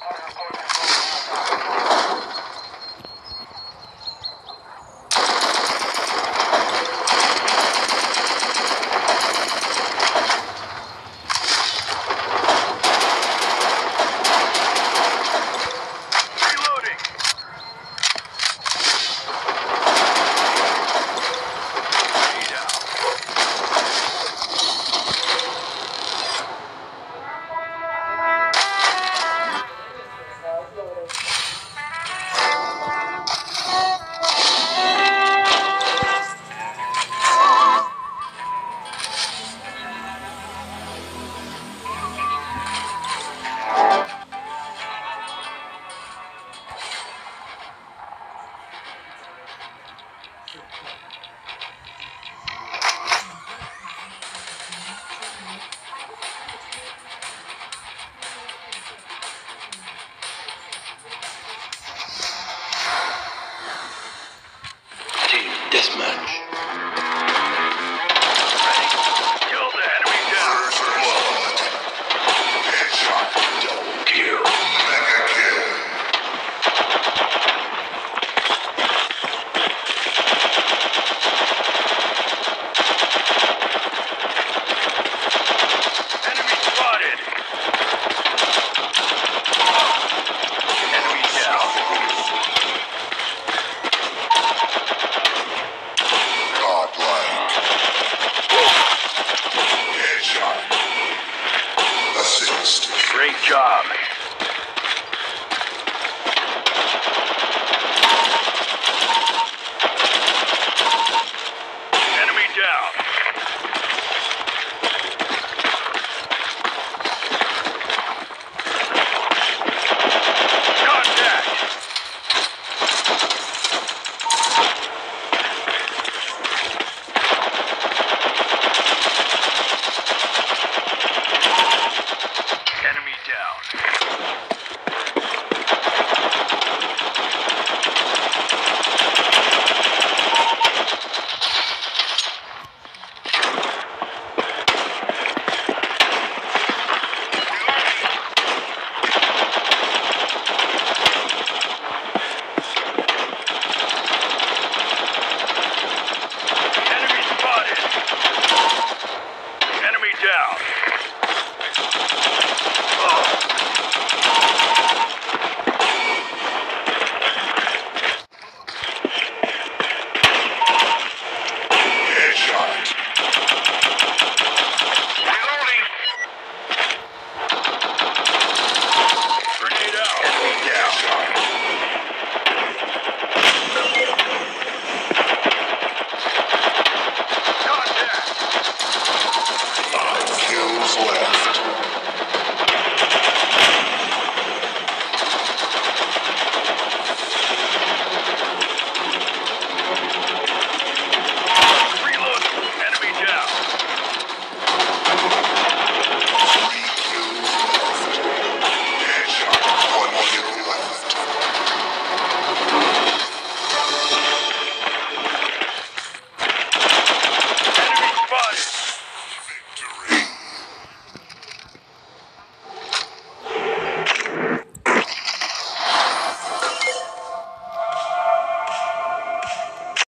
Reloading. Team deathmatch. Headshot.